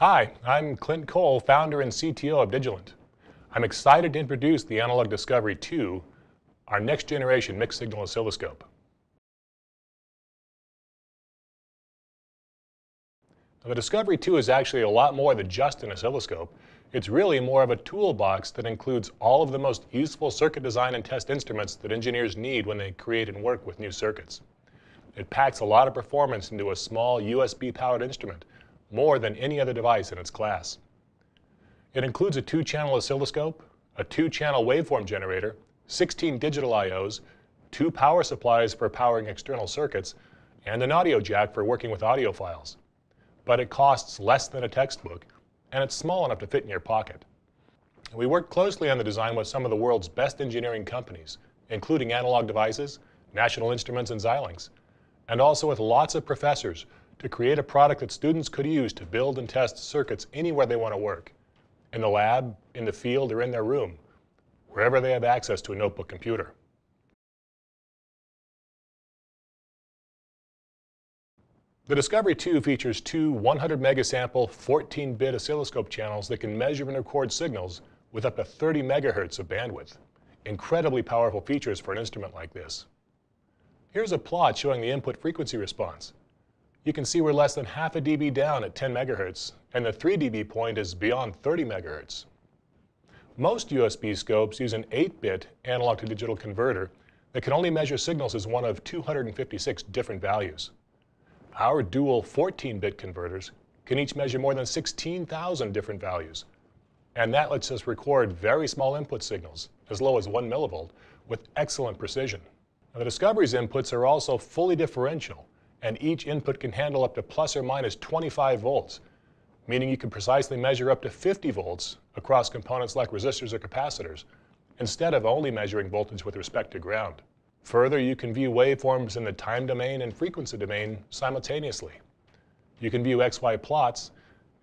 Hi, I'm Clint Cole, founder and CTO of Digilent. I'm excited to introduce the Analog Discovery 2, our next generation mixed signal oscilloscope. Now, the Discovery 2 is actually a lot more than just an oscilloscope. It's really more of a toolbox that includes all of the most useful circuit design and test instruments that engineers need when they create and work with new circuits. It packs a lot of performance into a small USB-powered instrument, more than any other device in its class. It includes a two-channel oscilloscope, a two-channel waveform generator, 16 digital I.O.s, two power supplies for powering external circuits, and an audio jack for working with audio files. But it costs less than a textbook and it's small enough to fit in your pocket. We worked closely on the design with some of the world's best engineering companies, including Analog Devices, National Instruments, and Xilinx, and also with lots of professors to create a product that students could use to build and test circuits anywhere they want to work, in the lab, in the field, or in their room, wherever they have access to a notebook computer. The Discovery 2 features two 100 megasample 14-bit oscilloscope channels that can measure and record signals with up to 30 megahertz of bandwidth. Incredibly powerful features for an instrument like this. Here's a plot showing the input frequency response. You can see we're less than half a dB down at 10 megahertz, and the 3 dB point is beyond 30 megahertz. Most USB scopes use an 8-bit analog to digital converter that can only measure signals as one of 256 different values. Our dual 14-bit converters can each measure more than 16,000 different values. And that lets us record very small input signals, as low as 1 millivolt, with excellent precision. Now, the Discovery's inputs are also fully differential, and each input can handle up to plus or minus 25 volts, meaning you can precisely measure up to 50 volts across components like resistors or capacitors, instead of only measuring voltage with respect to ground. Further, you can view waveforms in the time domain and frequency domain simultaneously. You can view XY plots,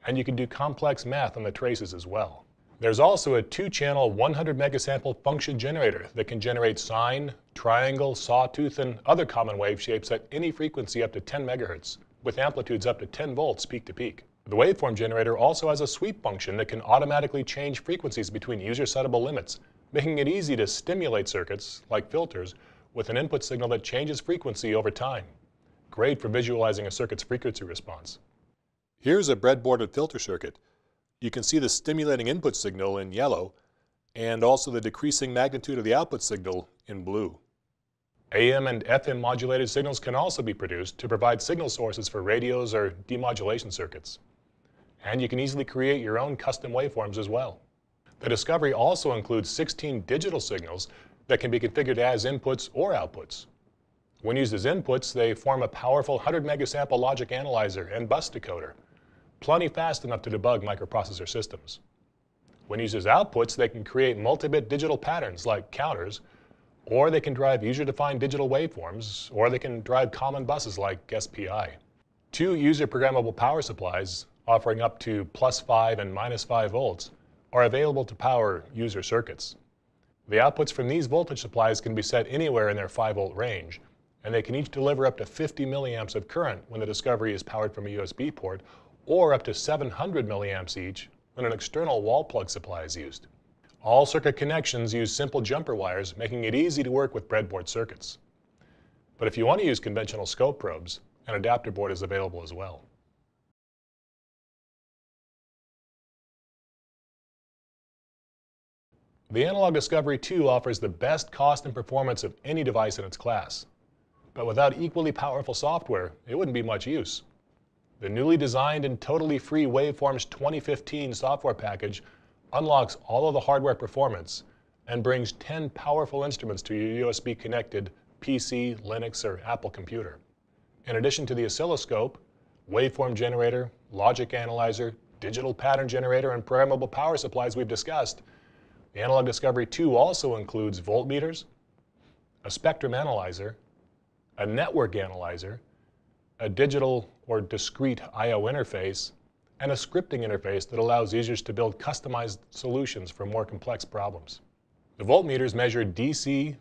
and you can do complex math on the traces as well. There's also a two-channel 100 megasample function generator that can generate sine, triangle, sawtooth, and other common wave shapes at any frequency up to 10 megahertz, with amplitudes up to 10 volts peak to peak. The waveform generator also has a sweep function that can automatically change frequencies between user-settable limits, making it easy to stimulate circuits, like filters, with an input signal that changes frequency over time. Great for visualizing a circuit's frequency response. Here's a breadboarded filter circuit. You can see the stimulating input signal in yellow and also the decreasing magnitude of the output signal in blue. AM and FM modulated signals can also be produced to provide signal sources for radios or demodulation circuits. And you can easily create your own custom waveforms as well. The Discovery also includes 16 digital signals that can be configured as inputs or outputs. When used as inputs, they form a powerful 100 megasample logic analyzer and bus decoder, plenty fast enough to debug microprocessor systems. When used as outputs, they can create multi-bit digital patterns like counters, or they can drive user-defined digital waveforms, or they can drive common buses like SPI. Two user-programmable power supplies, offering up to plus 5 and minus 5 volts, are available to power user circuits. The outputs from these voltage supplies can be set anywhere in their 5 volt range, and they can each deliver up to 50 milliamps of current when the Discovery is powered from a USB port, or up to 700 milliamps each when an external wall plug supply is used. All circuit connections use simple jumper wires, making it easy to work with breadboard circuits. But if you want to use conventional scope probes, an adapter board is available as well. The Analog Discovery 2 offers the best cost and performance of any device in its class. But without equally powerful software, it wouldn't be much use. The newly designed and totally free Waveforms 2015 software package unlocks all of the hardware performance and brings 10 powerful instruments to your USB connected PC, Linux, or Apple computer. In addition to the oscilloscope, waveform generator, logic analyzer, digital pattern generator, and programmable power supplies we've discussed, the Analog Discovery 2 also includes voltmeters, a spectrum analyzer, a network analyzer, a digital or discrete I.O. interface, and a scripting interface that allows users to build customized solutions for more complex problems. The voltmeters measure DC,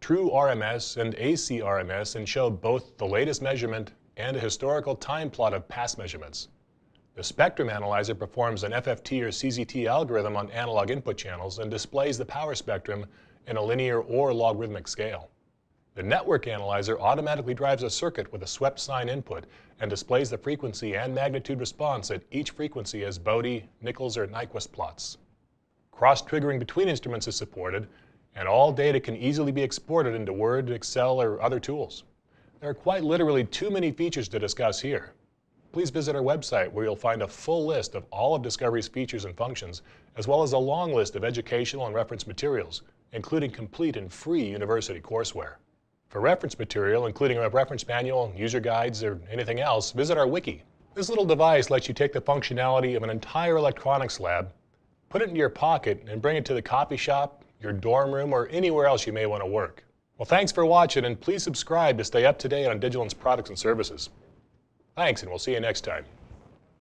true RMS, and AC RMS and show both the latest measurement and a historical time plot of past measurements. The spectrum analyzer performs an FFT or CZT algorithm on analog input channels and displays the power spectrum in a linear or logarithmic scale. The network analyzer automatically drives a circuit with a swept sine input and displays the frequency and magnitude response at each frequency as Bode, Nichols, or Nyquist plots. Cross-triggering between instruments is supported, and all data can easily be exported into Word, Excel, or other tools. There are quite literally too many features to discuss here. Please visit our website where you'll find a full list of all of Discovery's features and functions, as well as a long list of educational and reference materials, including complete and free university courseware. For reference material, including a reference manual, user guides, or anything else, visit our wiki. This little device lets you take the functionality of an entire electronics lab, put it into your pocket, and bring it to the coffee shop, your dorm room, or anywhere else you may want to work. Well, thanks for watching, and please subscribe to stay up to date on Digilent's products and services. Thanks, and we'll see you next time.